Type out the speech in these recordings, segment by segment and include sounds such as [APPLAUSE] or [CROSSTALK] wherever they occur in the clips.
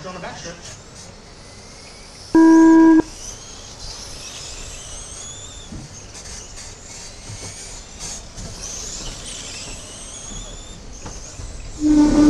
Start on the back stretch. [LAUGHS]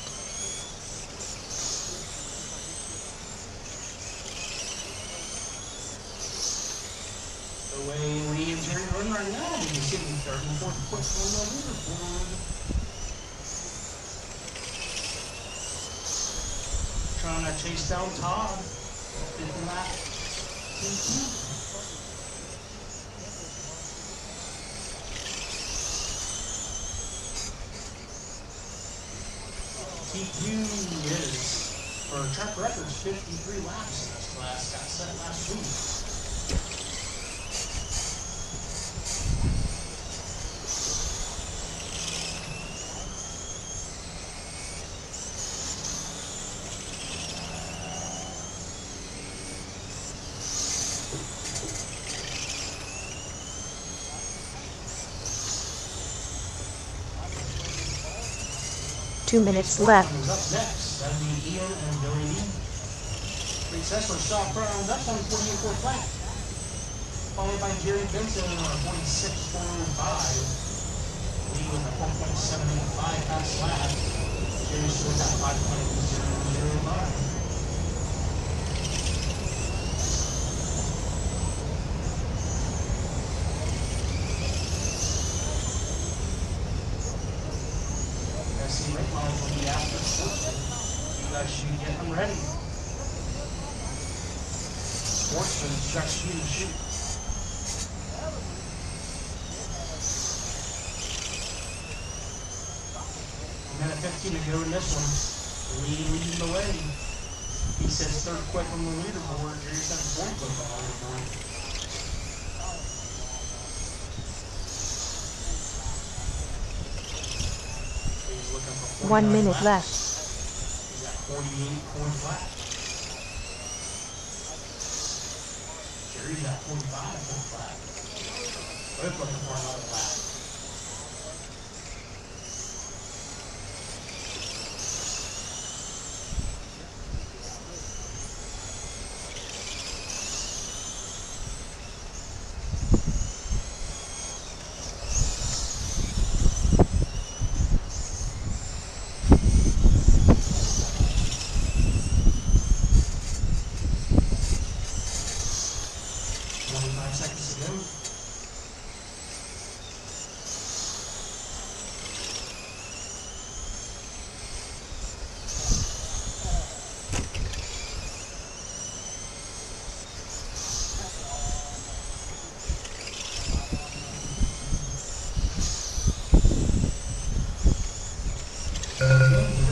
Run right now, third and fourth quick on the leaderboard. Trying to chase down Todd. Fifth lap. TQ is, for track records, 53 laps in this class. Got set last week. Two minutes left. Next? That'd be Ian and Billy Lee. Princess was shot front on that one, 48 4 flat. Followed by Jerry Benson uh, on 46 405. Lee with a 4.785 pass lap. Jerry 5.005. You guys should get them ready. Sportsman, shoot, shoot. Minute fifteen to go in the way. He says third quick on the leaderboard. Jerry says fourth quick on the leaderboard. He's looking for One minute left. He's at 48 point flat. Jerry's at 45 point flat. Both looking for another lap. Twenty-five seconds to go.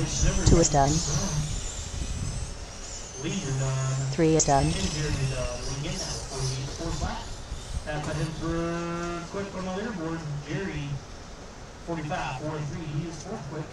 Two is done. Three is done. Quick on the leaderboard. Jerry, forty-five, four, three. He is fourth quick.